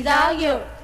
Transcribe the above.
without you.